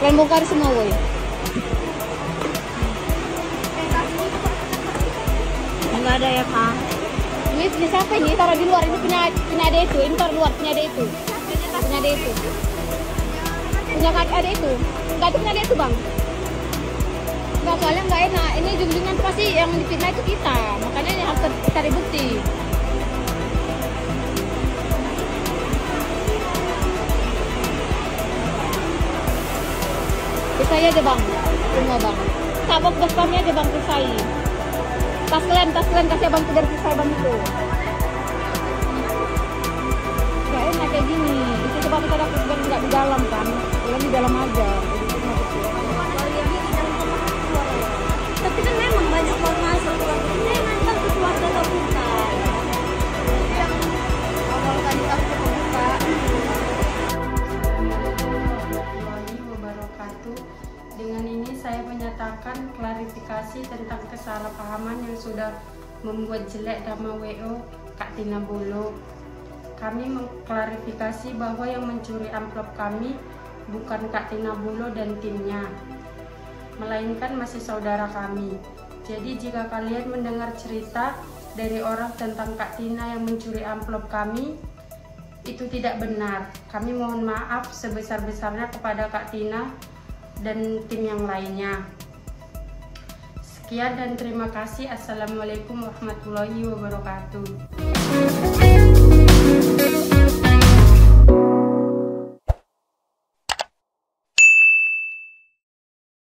Kalian bongkar semua, woi. Enggak ada ya, Kak. Ini punya siapa ini? Taruh di luar. Ini punya punya ada itu. Ini taruh luar punya ada itu. Punya ada itu. Punya ada itu. Enggak itu punya ada itu, Bang. Enggak soalnya enggak enak. Ini tuh pasti yang difitnah itu kita. Makanya ini harus cari bukti. Pisai aja bang, semua bang. Sabok besarnya aja bang pisai. Tas kalian, tas kalian kasih abang kejar pisai bang itu. Gak enak kayak gini. Itu coba kita dapat nggak di dalam kan, kalian di dalam aja. Saya menyatakan klarifikasi tentang kesalahpahaman yang sudah membuat jelek nama WO Kak Tina Bolo. Kami mengklarifikasi bahwa yang mencuri amplop kami bukan Kak Tina Bolo dan timnya, melainkan masih saudara kami. Jadi jika kalian mendengar cerita dari orang tentang Kak Tina yang mencuri amplop kami, itu tidak benar. Kami mohon maaf sebesar-besarnya kepada Kak Tina dan tim yang lainnya. Sekian dan terima kasih. Assalamualaikum warahmatullahi wabarakatuh.